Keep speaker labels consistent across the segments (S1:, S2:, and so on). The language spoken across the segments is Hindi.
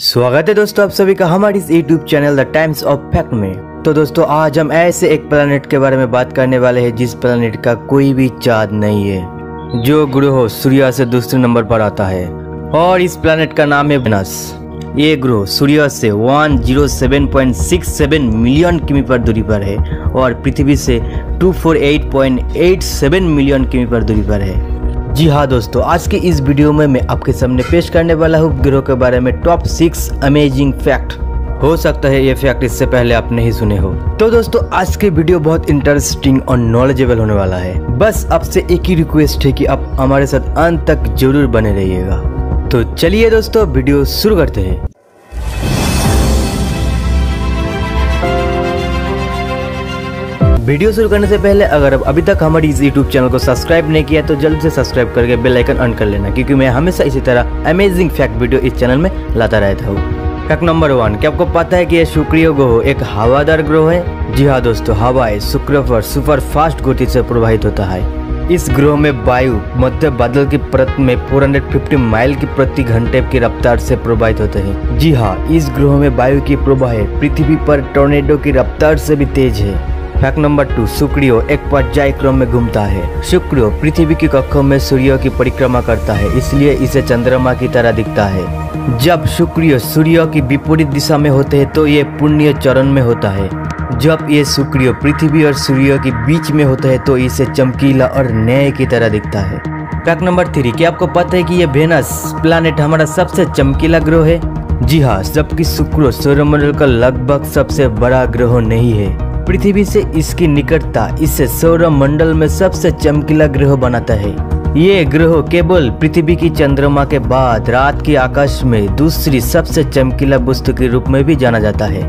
S1: स्वागत है दोस्तों आप सभी का हमारे इस YouTube channel the times of fact में। तो दोस्तों, आज हम ऐसे एक प्लानट के बारे में बात करने वाले हैं जिस प्लानट का कोई भी चाँद नहीं है, जो ग्रह सूर्य से दूसरे नंबर पर आता है। और इस प्लानट का नाम है वेनस ये ग्रह सूर्य से 107.67 मिलियन किमी पर दूरी पर है और पृथ्वी से 248.87 मिलियन किमी पर दूरी पर है। जी हाँ दोस्तों, आज के इस वीडियो में मैं आपके सामने पेश करने वाला हूँ ग्रहों के बारे में टॉप सिक्स अमेजिंग फैक्ट हो सकता है ये फैक्ट इससे पहले आप नहीं सुने हो। तो दोस्तों, आज के वीडियो बहुत इंटरेस्टिंग और नॉलेजेबल होने वाला है। बस आपसे एक ही रिक्वेस्ट है की आप हमारे साथ अंत तक ज़रूर बने रहिएगा। तो चलिए दोस्तों, वीडियो शुरू करते हैं। वीडियो शुरू करने से पहले, अगर आप अभी तक हमारी इस यूट्यूब चैनल को सब्सक्राइब नहीं किया तो जल्द से सब्सक्राइब करके बेल आइकन ऑन कर लेना, क्योंकि मैं हमेशा इसी तरह अमेजिंग फैक्ट वीडियो इस चैनल में लाता रहता हूँ। फैक्ट नंबर वन क्या आपको पता है कि यह शुक्रिय ग्रह एक हवादार ग्रह है? जी हाँ दोस्तों, हवाएँ शुक्र पर सुपर फास्ट गति से प्रवाहित होता है। इस ग्रह में वायु, मध्य बादल की परत में 450 माइल की प्रति घंटे की रफ्तार से प्रवाहित होते हैं। जी हाँ इस ग्रह में वायु की प्रवाह पृथ्वी पर टोर्नेडो की रफ्तार से भी तेज है। फैक्ट नंबर टू, शुक्रियो, एक पर्याय क्रम में घूमता है। शुक्रियो, पृथ्वी की कक्षों में सूर्य की परिक्रमा करता है, इसलिए इसे चंद्रमा की तरह दिखता है। जब शुक्रियो सूर्य की विपरीत दिशा में होते हैं तो ये पुण्य चरण में होता है। जब ये शुक्रियो पृथ्वी और सूर्य के बीच में होता है तो इसे चमकीला और न्याय की तरह दिखता है। फैक्ट नंबर थ्री, क्या आपको पता है कि ये वेनस प्लानिट हमारा सबसे चमकीला ग्रह है? जी हाँ जबकि शुक्र सौरमंडल का लगभग सबसे बड़ा ग्रह नहीं है। पृथ्वी से इसकी निकटता, इसे सौर मंडल में सबसे चमकीला ग्रह बनाता है। ये ग्रह केवल पृथ्वी की चंद्रमा के बाद रात के आकाश में दूसरी सबसे चमकीला वस्तु के रूप में भी जाना जाता है।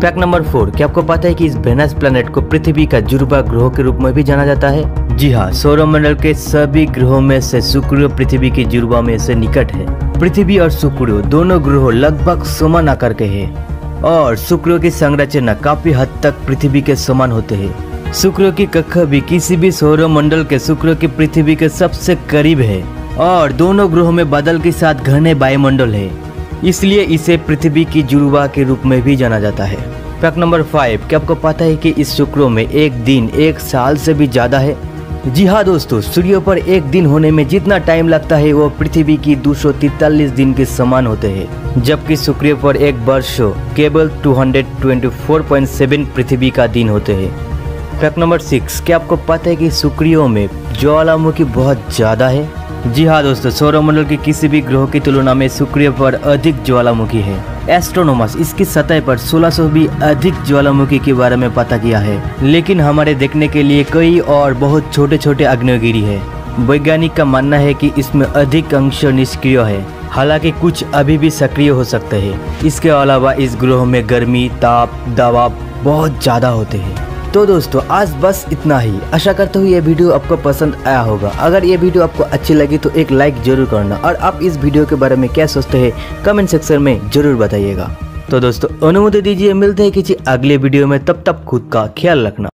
S1: फैक्ट नंबर फोर, क्या आपको पता है कि इस वेनस प्लेनेट को पृथ्वी का जुड़वा ग्रह के रूप में भी जाना जाता है? जी हाँ सौरमंडल के सभी ग्रहों में से शुक्र पृथ्वी की जुर्बा में से निकट है। पृथ्वी और शुक्र दोनों ग्रह लगभग समान आकार के हैं। और शुक्र की संरचना काफ़ी हद तक पृथ्वी के समान होते हैं। शुक्र की कक्षा भी किसी भी सौर मंडल के शुक्र की पृथ्वी के सबसे करीब है और दोनों ग्रहों में बादल के साथ घने वायुमंडल है। इसलिए इसे पृथ्वी की जुड़वा के रूप में भी जाना जाता है। फैक्ट नंबर फाइव क्या आपको पता है कि इस शुक्रों में एक दिन, एक साल से भी ज़्यादा है? जी हाँ दोस्तों सूर्य पर एक दिन होने में जितना टाइम लगता है, वो पृथ्वी की दो दिन के समान होते हैं। जबकि शुक्र पर एक वर्ष केवल 224.7 पृथ्वी का दिन होते हैं। फैक्ट नंबर सिक्स क्या आपको पता है कि शुक्रियों में ज्वालामुखी बहुत ज़्यादा है? जी हाँ दोस्तों सौरमंडल के किसी भी ग्रह की तुलना में शुक्र पर अधिक ज्वालामुखी है। एस्ट्रोनोमस, इसकी सतह पर 1600 भी अधिक ज्वालामुखी के बारे में पता किया है। लेकिन हमारे देखने के लिए कई और बहुत छोटे छोटे अग्निगिरी है। वैज्ञानिक का मानना है कि इसमें अधिक अंश निष्क्रिय है। हालाँकि कुछ अभी भी सक्रिय हो सकते हैं। इसके अलावा इस ग्रह में गर्मी, ताप, दबाव बहुत ज़्यादा होते हैं। तो दोस्तों, आज बस इतना ही। आशा करता हूँ ये वीडियो आपको पसंद आया होगा। अगर ये वीडियो आपको अच्छी लगी तो एक लाइक ज़रूर करना। और आप इस वीडियो के बारे में क्या सोचते हैं कमेंट सेक्शन में ज़रूर बताइएगा। तो दोस्तों, अनुमति दीजिए, मिलते हैं किसी अगले वीडियो में। तब तक खुद का ख्याल रखना।